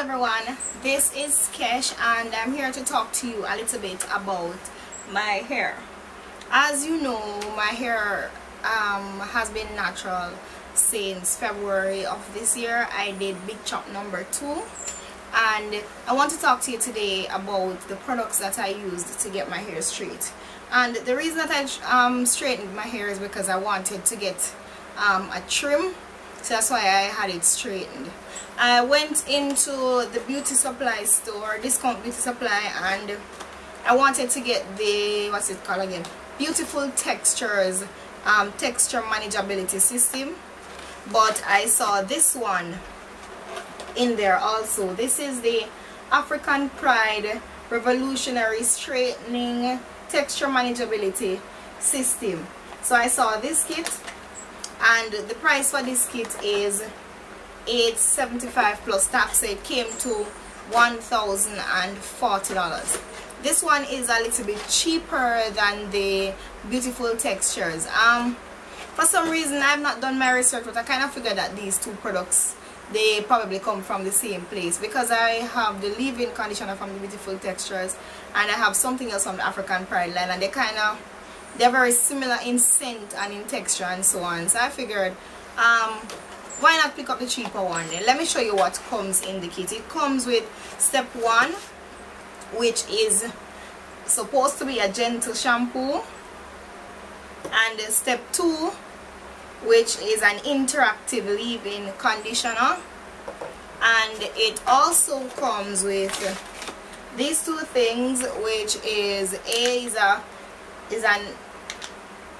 everyone. This is Kesh and I'm here to talk to you a little bit about my hair. As you know my hair um, has been natural since February of this year. I did big chop number two and I want to talk to you today about the products that I used to get my hair straight. And the reason that I um, straightened my hair is because I wanted to get um, a trim so that's why I had it straightened I went into the beauty supply store discount beauty supply and I wanted to get the what's it called again? Beautiful textures um, texture manageability system. But I saw this one in there also. This is the African Pride revolutionary straightening texture manageability system. So I saw this kit and the price for this kit is 875 plus tax. So it came to $1,040 this one is a little bit cheaper than the beautiful textures. Um for some reason I've not done my research but I kind of figured that these two products they probably come from the same place because I have the leave-in conditioner from the beautiful textures and I have something else from the African Pride line and they kind of they're very similar in scent and in texture and so on. So I figured um, why not pick up the cheaper one let me show you what comes in the kit. It comes with step one which is supposed to be a gentle shampoo and step two which is an interactive leave-in conditioner. And it also comes with these two things which is a is a is an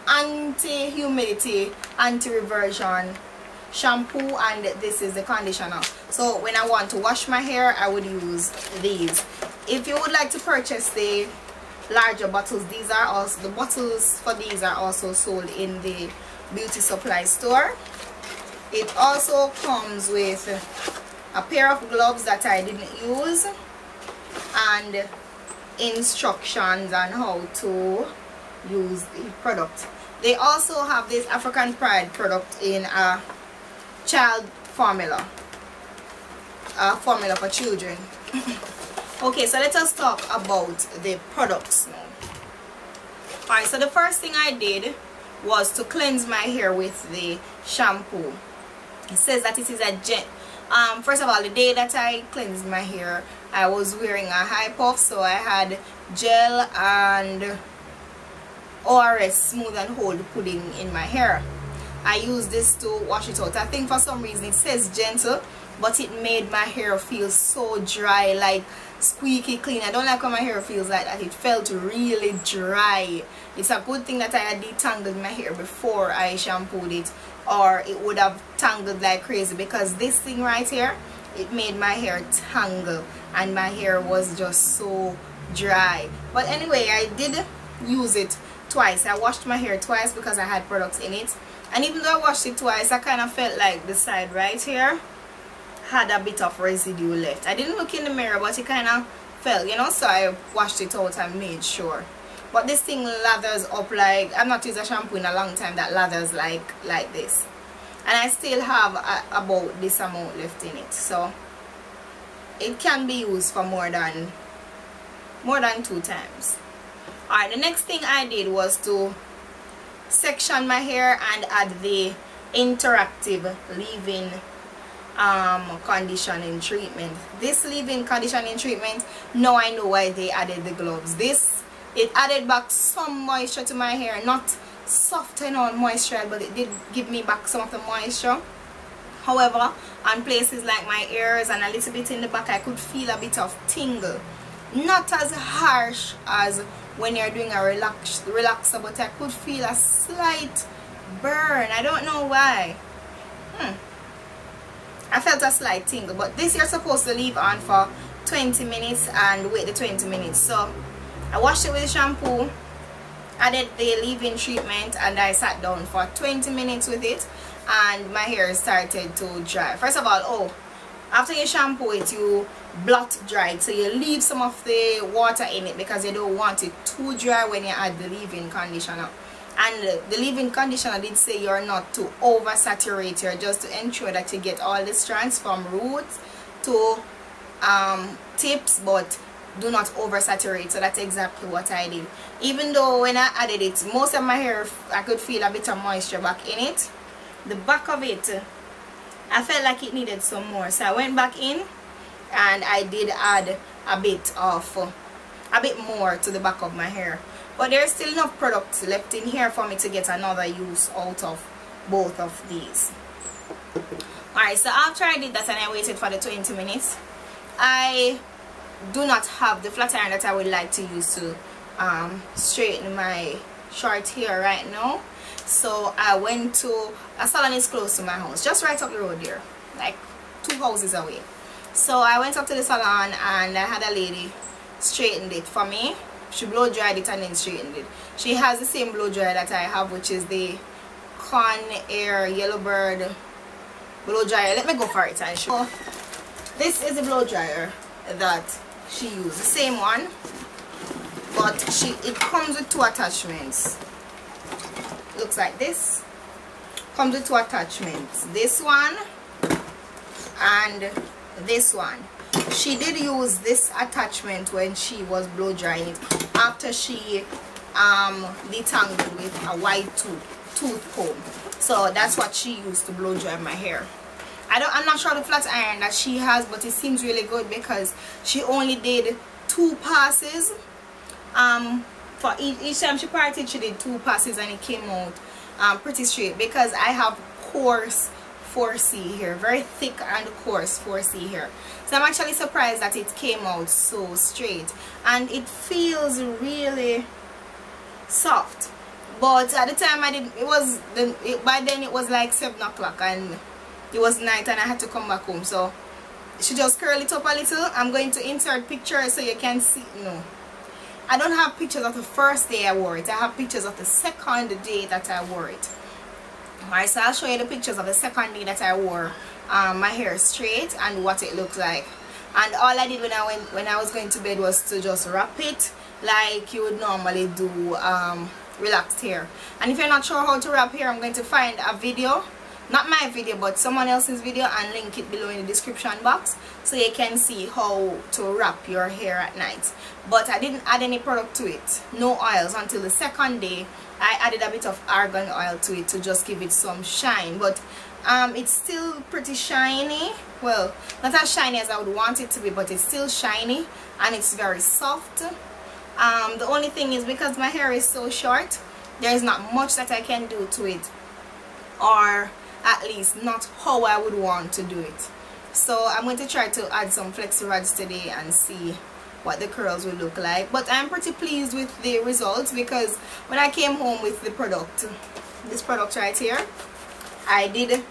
anti-humidity anti-reversion shampoo and this is the conditioner. So when I want to wash my hair I would use these. If you would like to purchase the larger bottles these are also the bottles for these are also sold in the beauty supply store. It also comes with a pair of gloves that I didn't use and instructions on how to use the product. They also have this African Pride product in a child formula. A formula for children. Okay so let us talk about the products now. Alright so the first thing I did was to cleanse my hair with the shampoo. It says that it is a jet um first of all the day that I cleansed my hair I was wearing a high puff so I had gel and ORS smooth and hold pudding in my hair. I use this to wash it out. I think for some reason it says gentle but it made my hair feel so dry like squeaky clean. I don't like how my hair feels like that. It felt really dry. It's a good thing that I had detangled my hair before I shampooed it or it would have tangled like crazy because this thing right here it made my hair tangle and my hair was just so dry. But anyway I did use it twice. I washed my hair twice because I had products in it. And even though I washed it twice I kind of felt like the side right here had a bit of residue left. I didn't look in the mirror but it kind of felt you know so I washed it out and made sure. But this thing lathers up like I'm not used a shampoo in a long time that lathers like like this. And I still have a, about this amount left in it. So it can be used for more than more than two times alright the next thing I did was to section my hair and add the interactive leave-in um, conditioning treatment. This leave-in conditioning treatment now I know why they added the gloves. This it added back some moisture to my hair not soften or moisture but it did give me back some of the moisture. However on places like my ears and a little bit in the back I could feel a bit of tingle. Not as harsh as when you're doing a relax relaxer but I could feel a slight burn. I don't know why. Hmm. I felt a slight tingle but this you're supposed to leave on for 20 minutes and wait the 20 minutes. So I washed it with shampoo added the leave-in treatment and I sat down for 20 minutes with it and my hair started to dry. First of all oh after you shampoo it you blot dry so you leave some of the water in it because you don't want it too dry when you add the leave-in conditioner. And the leave-in conditioner did say you're not to over saturate your just to ensure that you get all the strands from roots to um, tips but do not oversaturate. So that's exactly what I did. Even though when I added it most of my hair I could feel a bit of moisture back in it. The back of it I felt like it needed some more. So I went back in and I did add a bit of a bit more to the back of my hair. But there's still enough product left in here for me to get another use out of both of these. Alright so after I did that and I waited for the 20 minutes I do not have the flat iron that I would like to use to um, straighten my short hair right now so I went to a salon is close to my house just right up the road there like two houses away. So I went up to the salon and I had a lady straightened it for me. She blow dried it and then straightened it. She has the same blow dryer that I have which is the Conair Yellowbird blow dryer. Let me go for it and show. This is the blow dryer that she used the same one but she it comes with two attachments looks like this. Comes with two attachments. This one and this one. She did use this attachment when she was blow drying after she um detangled with a white tooth tooth comb. So that's what she used to blow dry my hair. I don't I'm not sure the flat iron that she has but it seems really good because she only did two passes um for each, each time she parted she did two passes and it came out um, pretty straight because I have coarse 4C here very thick and coarse 4C here. So I'm actually surprised that it came out so straight. And it feels really soft. But at the time I did it was the it, by then it was like 7 o'clock and it was night and I had to come back home. So she just curl it up a little. I'm going to insert pictures so you can see no I don't have pictures of the first day I wore it. I have pictures of the second day that I wore it. Alright so I'll show you the pictures of the second day that I wore um, my hair straight and what it looks like. And all I did when I went when I was going to bed was to just wrap it like you would normally do um, relaxed hair. And if you're not sure how to wrap hair I'm going to find a video not my video but someone else's video and link it below in the description box so you can see how to wrap your hair at night. But I didn't add any product to it. No oils until the second day. I added a bit of argan oil to it to just give it some shine but um, it's still pretty shiny. Well not as shiny as I would want it to be but it's still shiny and it's very soft. Um, the only thing is because my hair is so short there's not much that I can do to it or at least not how I would want to do it. So I'm going to try to add some flexi rods today and see what the curls will look like. But I'm pretty pleased with the results because when I came home with the product this product right here I did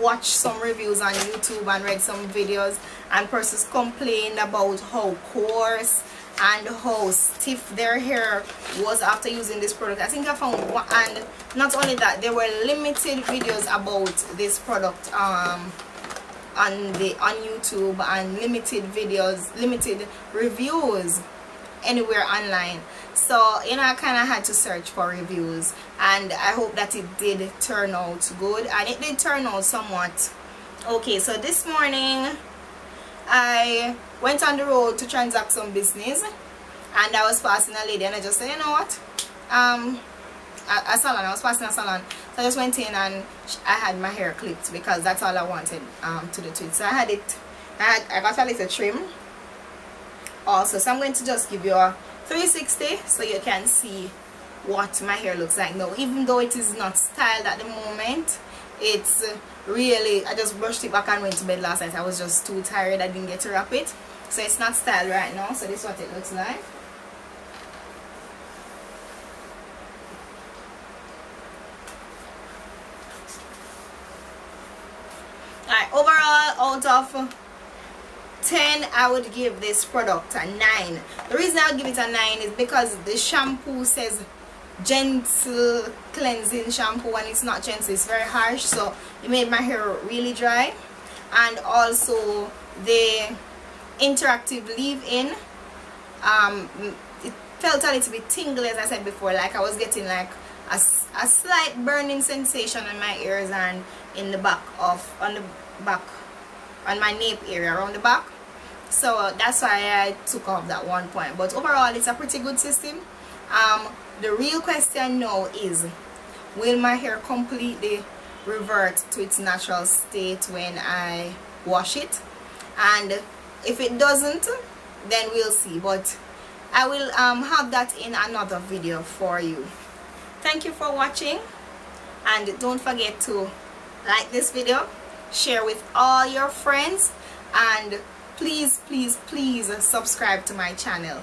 watch some reviews on YouTube and read some videos and persons complained about how coarse and how stiff their hair was after using this product. I think i found one and not only that there were limited videos about this product um on the on youtube and limited videos limited reviews anywhere online. So you know i kind of had to search for reviews and i hope that it did turn out good. And it did turn out somewhat okay. So this morning I went on the road to transact some business and I was passing a lady and I just said, you know what? Um, a, a salon, I was passing a salon. So I just went in and I had my hair clipped because that's all I wanted um, to do to it. So I had it, I, had, I got a little trim also. So I'm going to just give you a 360 so you can see what my hair looks like now. Even though it is not styled at the moment, it's uh, really i just brushed it back and went to bed last night. I was just too tired. I didn't get to wrap it. So it's not styled right now. So this is what it looks like. Alright, overall out of 10 I would give this product a 9 the reason I would give it a 9 is because the shampoo says gentle cleansing shampoo and it's not gentle it's very harsh so it made my hair really dry. And also the interactive leave-in um it felt a little bit tingly as I said before like I was getting like a, a slight burning sensation in my ears and in the back of on the back on my nape area around the back. So that's why I took off that one point. But overall it's a pretty good system um, the real question now is will my hair completely revert to its natural state when I wash it? And if it doesn't then we'll see. But I will um, have that in another video for you. Thank you for watching. And don't forget to like this video share with all your friends and please please please subscribe to my channel